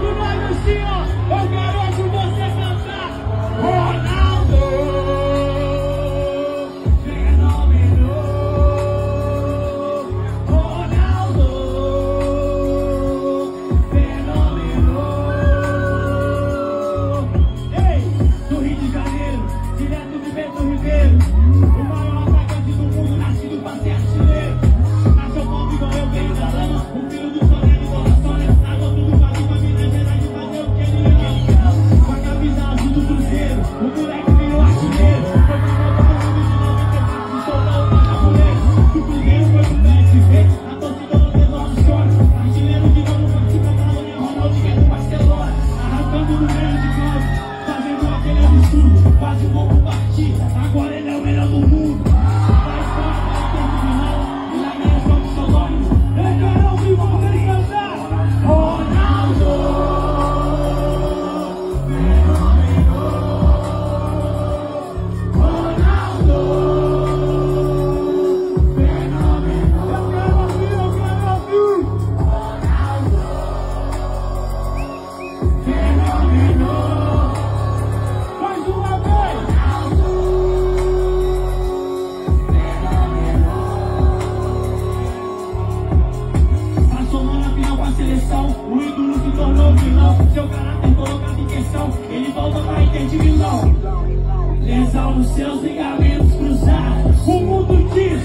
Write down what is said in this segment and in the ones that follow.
Cuba, Lucía! Seu caráter colocado em questão, ele volta pra interdivisão. Lesão nos seus ligamentos cruzados. O mundo diz.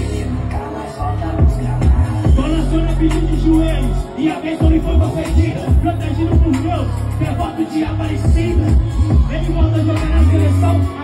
Dona Sônia pediu de joelhos e a bênção lhe foi concedida. Protegido por Deus, devoto de Aparecida. Ele volta a jogar na seleção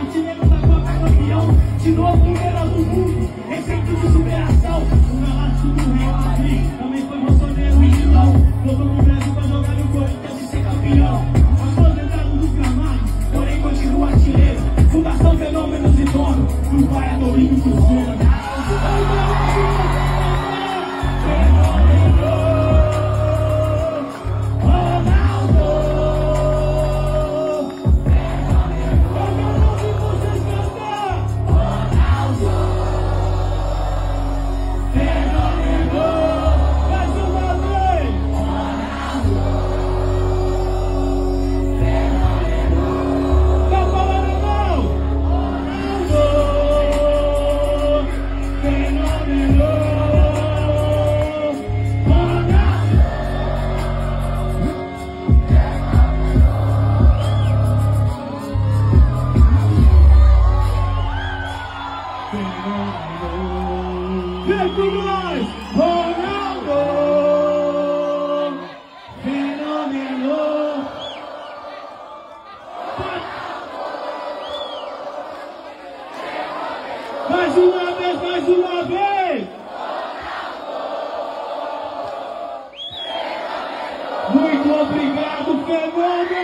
Ronaldo! Mais uma vez, mais uma vez! Muito obrigado, Fernando.